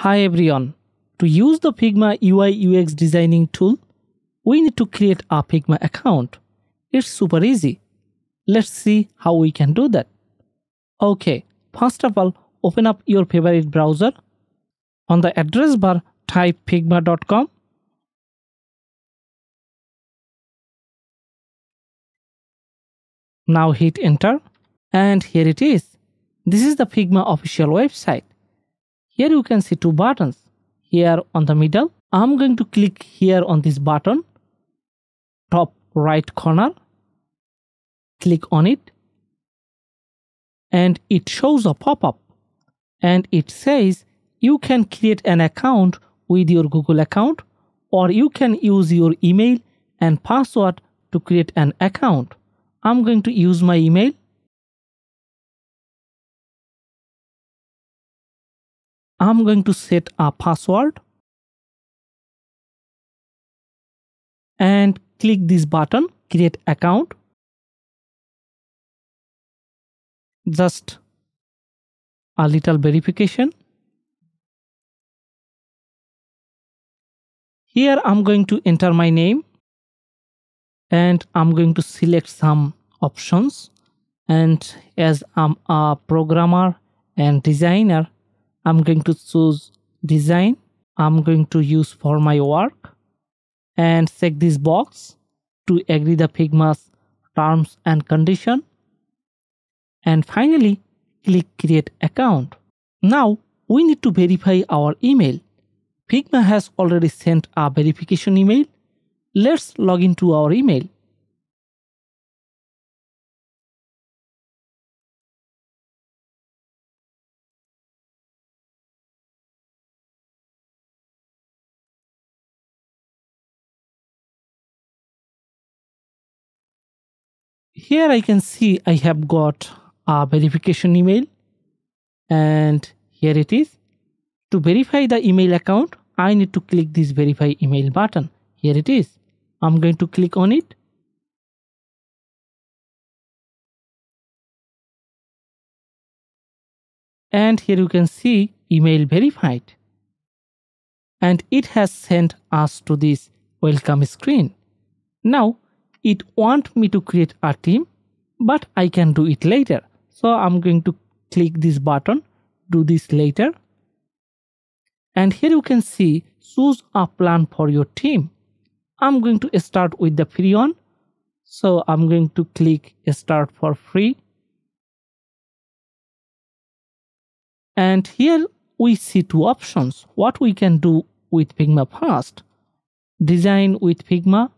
Hi everyone. To use the Figma UI UX designing tool, we need to create a Figma account. It's super easy. Let's see how we can do that. Okay, first of all, open up your favorite browser. On the address bar, type figma.com. Now hit enter and here it is. This is the Figma official website. Here you can see two buttons. Here on the middle, I'm going to click here on this button, top right corner. Click on it and it shows a pop-up and it says you can create an account with your Google account or you can use your email and password to create an account. I'm going to use my email I'm going to set a password and click this button create account. Just a little verification. Here I'm going to enter my name and I'm going to select some options. And as I'm a programmer and designer I'm going to choose design. I'm going to use for my work and check this box to agree the Figma's terms and condition. And finally, click create account. Now we need to verify our email. Figma has already sent a verification email. Let's log into our email. Here I can see I have got a verification email and here it is. To verify the email account, I need to click this verify email button. Here it is. I'm going to click on it. And here you can see email verified. And it has sent us to this welcome screen. Now it want me to create a team but I can do it later. So I'm going to click this button do this later. And here you can see choose a plan for your team. I'm going to start with the free one. So I'm going to click start for free. And here we see two options. What we can do with Figma first? Design with Figma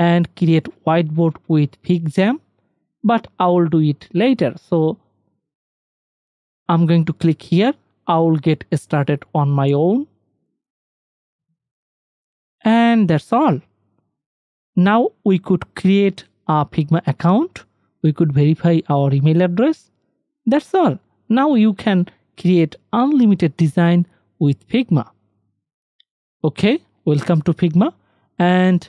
and create whiteboard with FigJam, but I will do it later. So I'm going to click here. I will get started on my own. And that's all. Now we could create a Figma account. We could verify our email address. That's all. Now you can create unlimited design with Figma. Okay, welcome to Figma and